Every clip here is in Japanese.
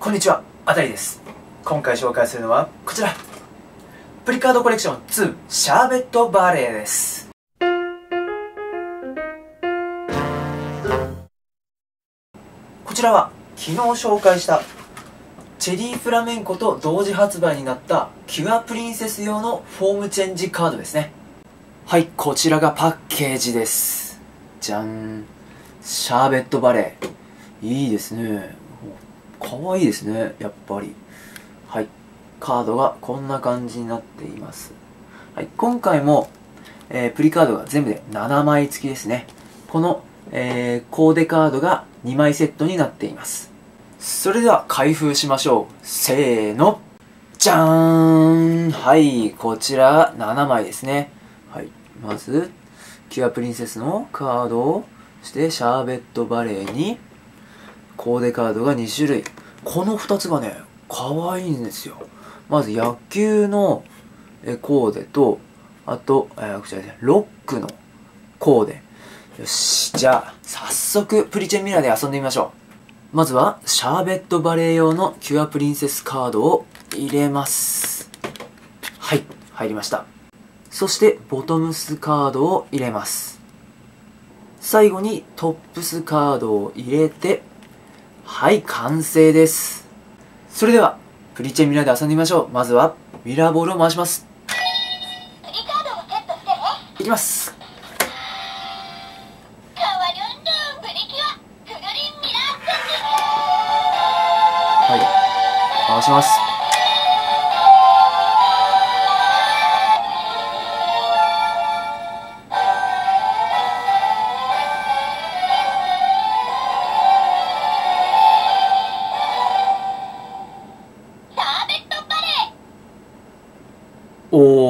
こんにちは、あたりです。今回紹介するのはこちら。プリカードコレクション2シャーベットバレーです。こちらは昨日紹介したチェリーフラメンコと同時発売になったキュアプリンセス用のフォームチェンジカードですね。はい、こちらがパッケージです。じゃん。シャーベットバレー。いいですね。かわいいですね、やっぱり。はい。カードがこんな感じになっています。はい。今回も、えープリカードが全部で7枚付きですね。この、えーコーデカードが2枚セットになっています。それでは開封しましょう。せーの。じゃーんはい、こちら7枚ですね。はい。まず、キュアプリンセスのカードを、そしてシャーベットバレーに、コーデカードが2種類。この2つがね、可愛いんですよ。まず野球のコーデと、あと、えーこちらですね、ロックのコーデ。よし、じゃあ、早速、プリチェンミラーで遊んでみましょう。まずは、シャーベットバレー用のキュアプリンセスカードを入れます。はい、入りました。そして、ボトムスカードを入れます。最後に、トップスカードを入れて、はい、完成です。それでは、プリチェンミラーで遊んでみましょう。まずは、ミラーボールを回します。いきます。はい。回します。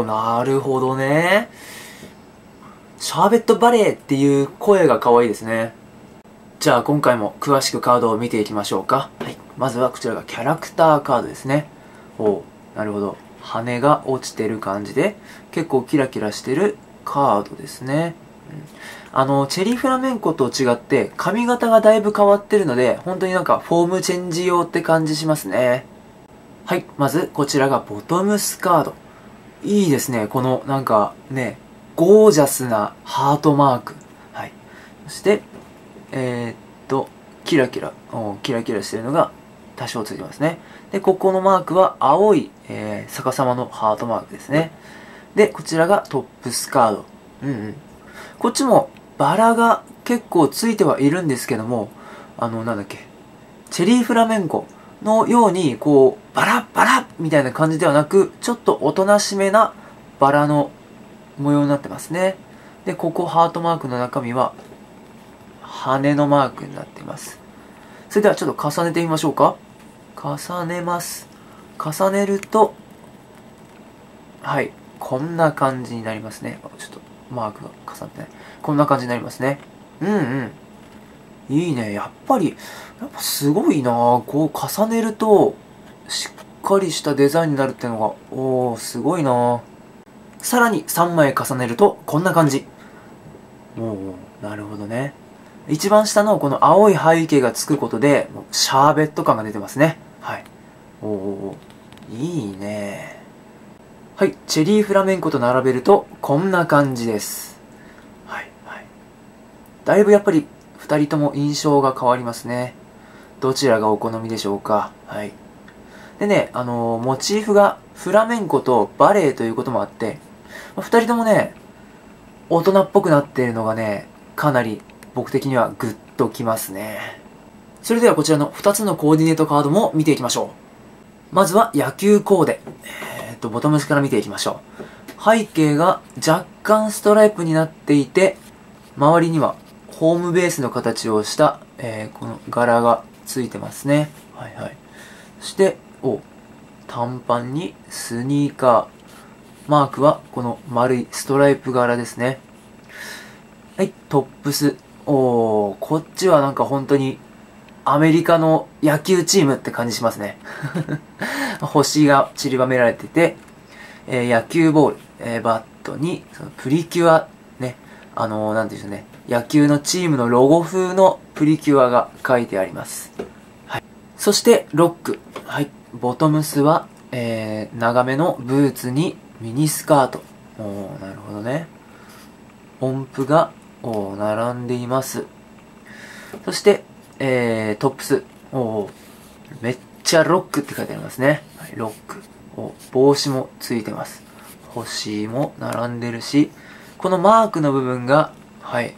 ー、なるほどね。シャーベットバレーっていう声が可愛いですね。じゃあ今回も詳しくカードを見ていきましょうか。はい。まずはこちらがキャラクターカードですね。おー、なるほど。羽が落ちてる感じで、結構キラキラしてるカードですね。うんあの、チェリーフラメンコと違って髪型がだいぶ変わってるので、本当になんかフォームチェンジ用って感じしますね。はい。まず、こちらがボトムスカード。いいですね。この、なんか、ね、ゴージャスなハートマーク。はい。そして、えーっと、キラキラ、キラキラしてるのが多少ついてますね。で、ここのマークは青い、えー、逆さまのハートマークですね。で、こちらがトップスカード。うんうん。こっちもバラが結構ついてはいるんですけども、あの、なんだっけ、チェリーフラメンコのように、こう、バラバラみたいな感じではなく、ちょっとおとなしめなバラの模様になってますね。で、ここハートマークの中身は、羽のマークになっています。それではちょっと重ねてみましょうか。重ねます。重ねると、はい、こんな感じになりますね。ちょっとマークが重なってない。こんな感じになりますね。うんうん。いいね。やっぱり、やっぱすごいなこう重ねると、しっかりしたデザインになるってのが、おー、すごいなさらに3枚重ねると、こんな感じ。おー、なるほどね。一番下のこの青い背景がつくことで、シャーベット感が出てますね。はい。おお、いいねはい、チェリーフラメンコと並べると、こんな感じです。はい、はい。だいぶやっぱり、二人とも印象が変わりますね。どちらがお好みでしょうかはい。でね、あのーモチーフがフラメンコとバレエということもあって、まあ二人ともね、大人っぽくなっているのがね、かなり僕的にはグッときますね。それではこちらの2つのコーディネートカードも見ていきましょう。まずは野球コーデ。えーっと、ボトムスから見ていきましょう。背景が若干ストライプになっていて、周りにはホームベースの形をした、えーこの柄がついてますね。はいはい。そして、お、短パンにスニーカー。マークはこの丸いストライプ柄ですね。はい、トップス。おー、こっちはなんか本当にアメリカの野球チームって感じしますね。星が散りばめられてて、えー野球ボール、えーバットに、そのプリキュア、あのーなんていうんでしょうね、野球のチームのロゴ風のプリキュアが書いてあります。はい。そしてロック。はい。ボトムスは、えー、長めのブーツにミニスカート。おーなるほどね。音符がおー並んでいます。そして、えー、トップス。おーめっちゃロックって書いてありますね、はい、ロック。お帽子もついてます。星も並んでるしこのマークの部分がはい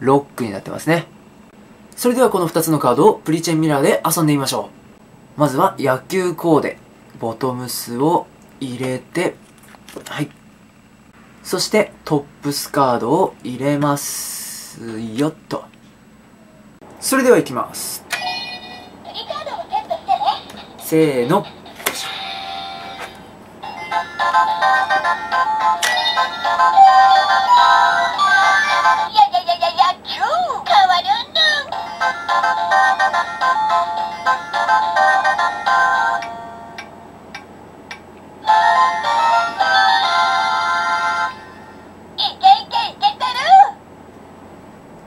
ロックになってますね。それではこの2つのカードをプリチェンミラーで遊んでみましょう。まずは野球コーデボトムスを入れてはい。そしてトップスカードを入れますよっと。それではいきます。プリカードをセットしてねせーの。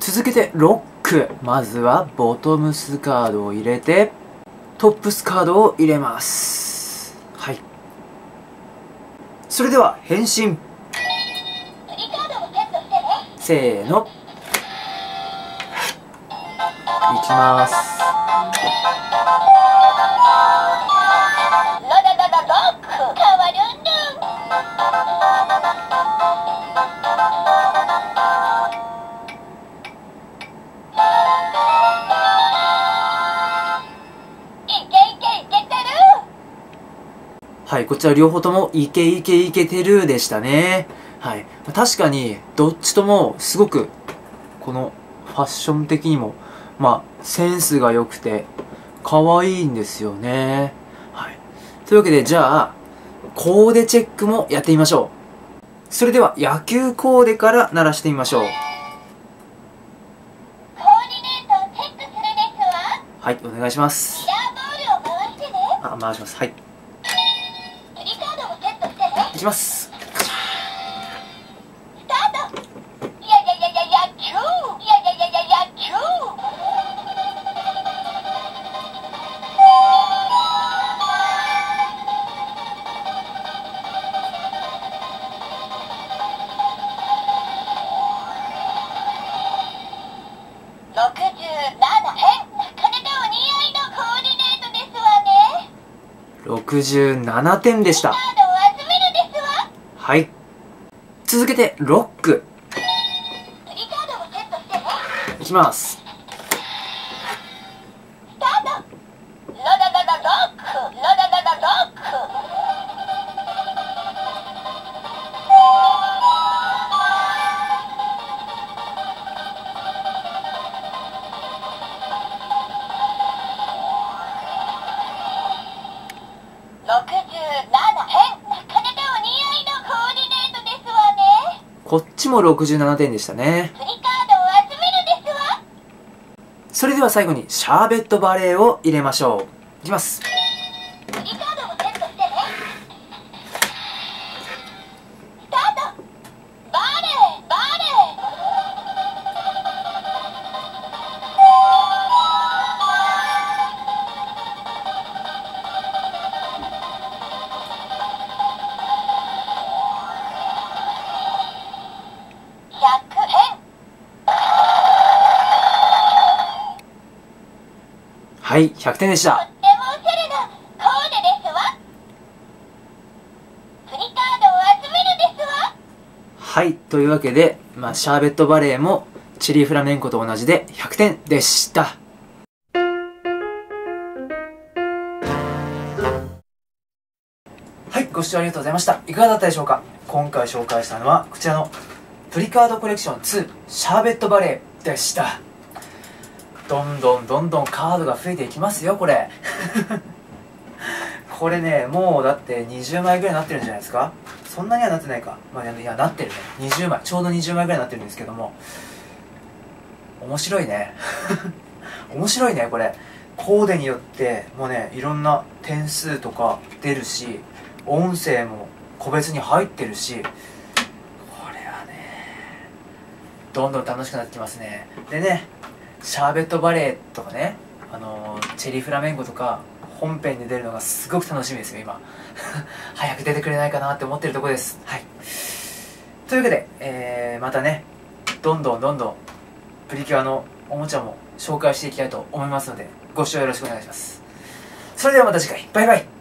続けてロック。まずはボトムスカードを入れてトップスカードを入れます。はい。それでは変身せーの。いきます。こちら両方ともイケイケイケてるでしたね。はい。確かにどっちともすごくこのファッション的にもまあセンスが良くて可愛いんですよね。はい。というわけでじゃあコーデチェックもやってみましょう。それでは野球コーデから鳴らしてみましょう。はいお願いします。ミラーボールを回してね。あ回します。はいきます。スタートいやいやいやいや野球いやいやいやいや野球67編なかなかお似合いのコーディネートですわね。67点でしたはい。続けてロック。いきますこっちも67点でしたね。それでは最後にシャーベットバレーを入れましょう。いきます。はい100点でした。はいというわけで、まあ、シャーベットバレーもチリフラメンコと同じで100点でした。はいご視聴ありがとうございました。いかがだったでしょうか？今回紹介したのはこちらのプリカードコレクション2シャーベットバレーでしたどんどんどんどんカードが増えていきますよこれ。これねもうだって20枚ぐらいになってるんじゃないですか？そんなにはなってないか。まあいやなってるね。20枚ちょうど20枚ぐらいになってるんですけども。面白いね。面白いねこれ。コーデによってもうねいろんな点数とか出るし音声も個別に入ってるしこれはねどんどん楽しくなってきますね。でねシャーベットバレーとかねあのチェリーフラメンコとか本編で出るのがすごく楽しみですよ今。早く出てくれないかなって思ってるところです。はい。というわけで、えーまたねどんどんどんどんプリキュアのおもちゃも紹介していきたいと思いますのでご視聴よろしくお願いします。それではまた次回。バイバイ。